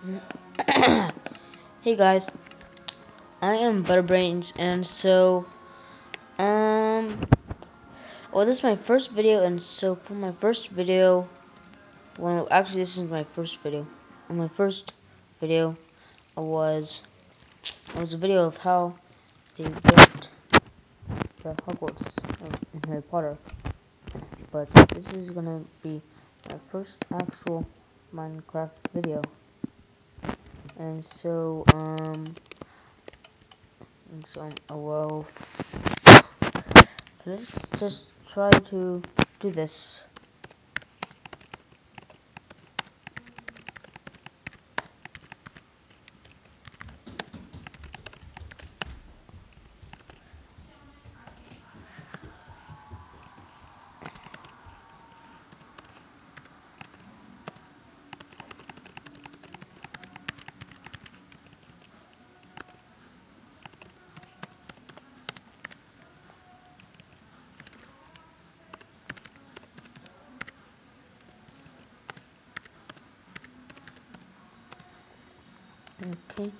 hey guys, I am Butterbrains, and so, um, well, this is my first video, and so for my first video, well, actually, this is my first video. My first video was it was a video of how they built the Hogwarts in Harry Potter, but this is gonna be my first actual Minecraft video. And so, um, and so, well, let's just try to do this. Okay,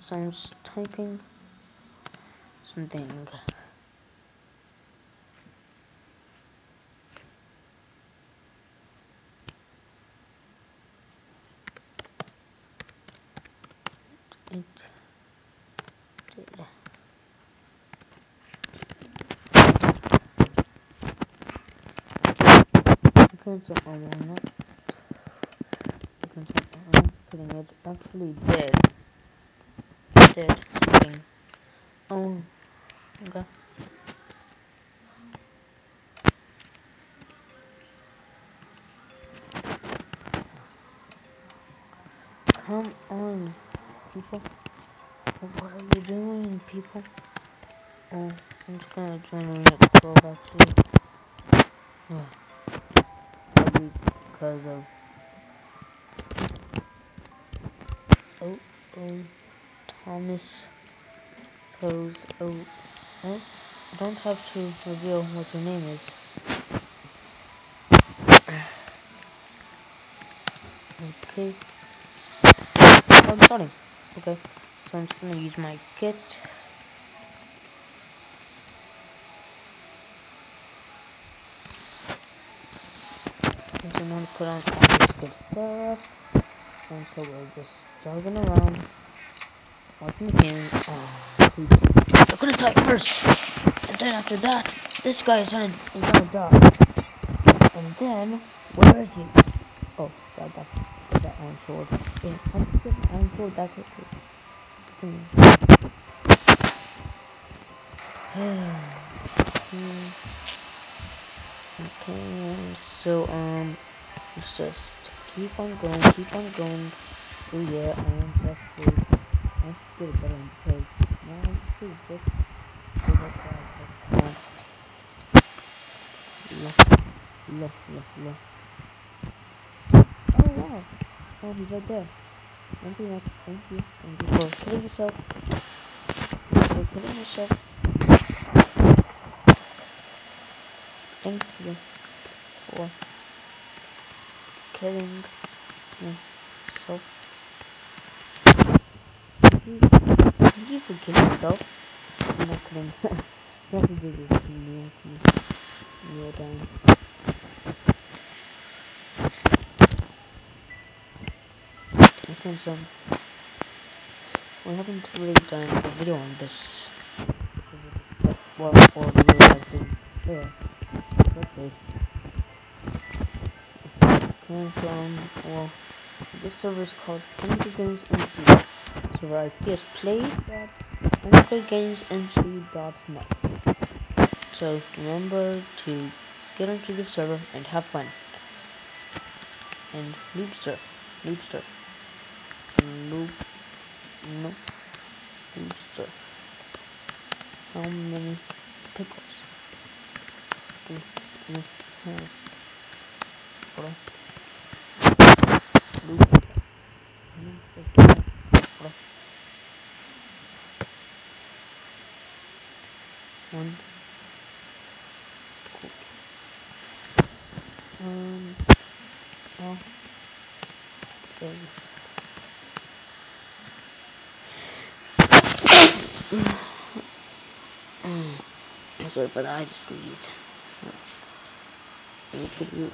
so I'm just typing something. It did. I not. I'm it actually dead. Dead. Something. Oh. Okay. Come on, people. What are you doing, people? Oh, I'm just gonna join when at 12 actually. Probably because of. Oh, oh, Thomas Pose. Oh, I don't have to reveal what your name is. Okay. I'm starting. Okay. So I'm just gonna use my kit. I'm gonna put on all this good stuff. So we're just jogging around, watching the game. Oh, I'm gonna type first, and then after that, this guy is gonna is gonna die. And then, where is he? Oh, that that's that iron sword. Yeah, iron sword that quickly. Hmm. okay, so um, let's just keep on going, keep on going. Oh yeah, I am just. I should get a better one because now I should just give up that. Look, look, look, look. Oh wow. Oh, he's right there. Thank you. Thank you. Thank you for killing yourself. For killing yourself. Thank you for killing mm, yourself. Thank you for killing yourself. I'm not kidding. you have to do this in real, real time. Okay, so we haven't really done a video on this. Well, or really have to. Yeah. Okay. So, um, well, this server is called Pinnacle Games NC. Server IP is play.pinnaclegamesnc.net. So remember to get onto the server and have fun. And Loopster, Loopster, noob, no, Loopster. How many pickles do you have? Hold on. I'm sorry, but I just sneeze. I'm kidding.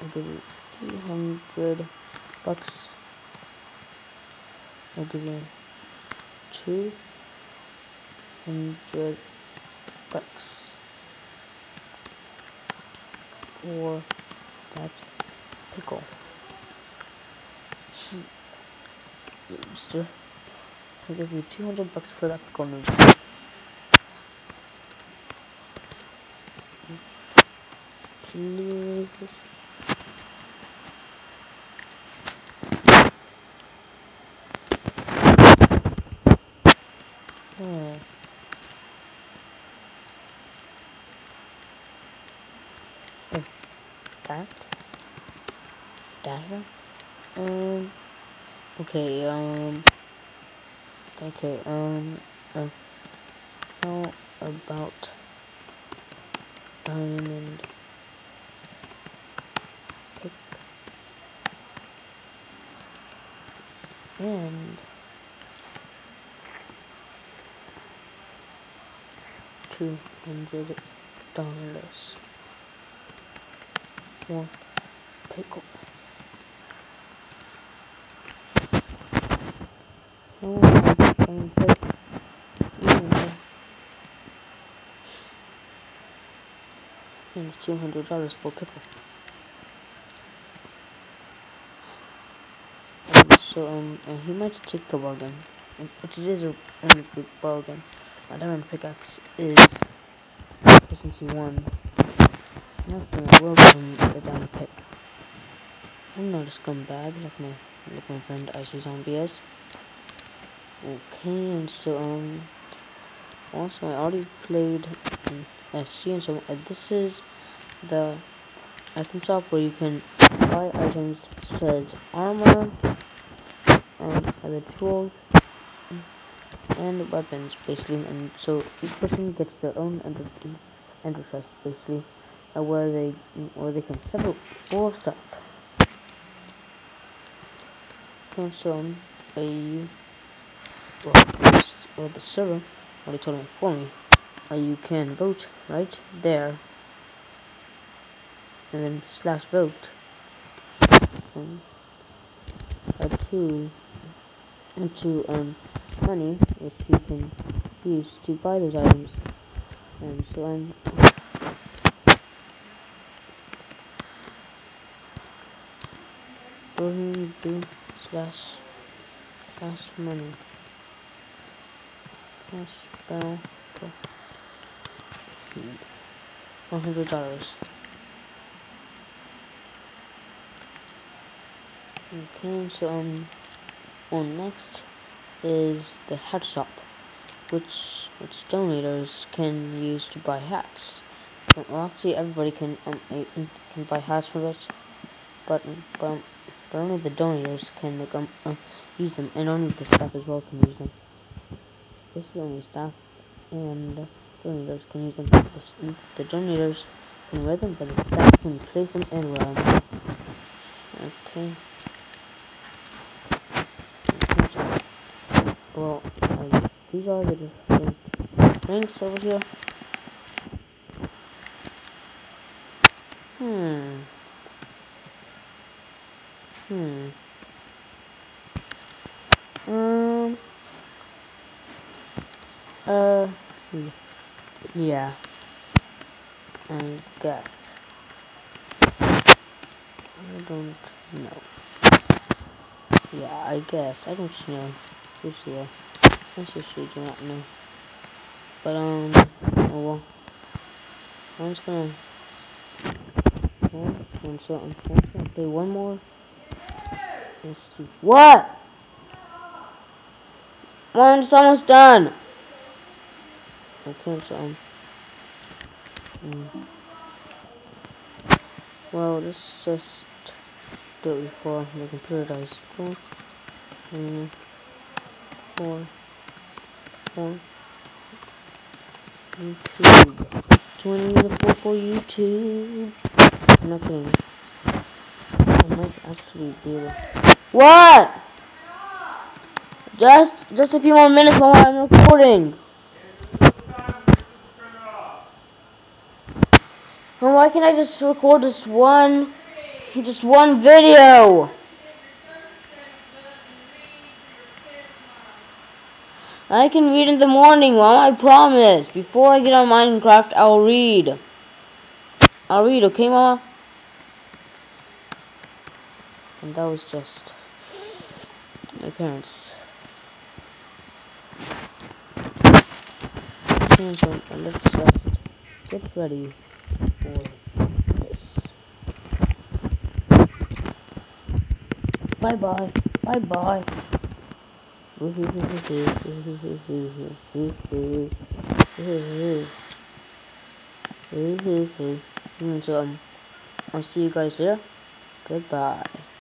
I'm kidding. 200 bucks. I'll give you 200 bucks for that pickle. Mister, I'll give you 200 bucks for that pickle noodles. Please. Oh. Is that? One? Um. Okay. Um. Okay. Um. Uh, how about diamond? And two hundred dollars for pickle. Oh. And two hundred dollars for pickle. Um, so um, he might take the bargain, it is a good bargain. My diamond pickaxe is he won. Nothing I will him the diamond pick. I'm not a scumbag like my like my friend Icy Zombie is. Okay, and so um also I already played um, SG and so uh, this is the item shop where you can buy items such as armor, and other tools, and weapons basically and so each person gets their own ender, chest basically uh, where they where they can set up full stuff. Okay so um, a well, well the server already told me for me uh, you can vote right there. And then slash vote. Um, uh, to into um money which you can use to buy those items. And so I'm going to slash slash money slash bell one hundred dollars. Okay, so um, on next is the hat shop, which which donators can use to buy hats. Well, actually, everybody can um, can buy hats from it, but but, but only the donators can um, uh, use them, and only the staff as well can use them. Basically, only staff and donators can use them. The, the donators can wear them, but the staff can place them and wear them. Okay. Well, these are the different over here. Hmm. Hmm. Um. Uh. Yeah. I guess. I don't know. Yeah, I guess. I don't know. Seriously though. I seriously do not know. But um oh well. I'm just gonna one, one something. Play one more. Let's see. What? One's almost done. Okay, so um mm. Well, let's just do it before the computer dies. Mm four, four, YouTube. Joining the four for YouTube. I'm not kidding. I might actually be. What? Just, just a few more minutes while I'm recording. Well, why can't I just record just one, just one video? I can read in the morning, Mom, I promise. Before I get on Minecraft, I'll read. I'll read, okay, Mama? And that was just my parents. And let's just get ready for this. Bye bye. Bye bye. So um, I'll see you guys later. Goodbye.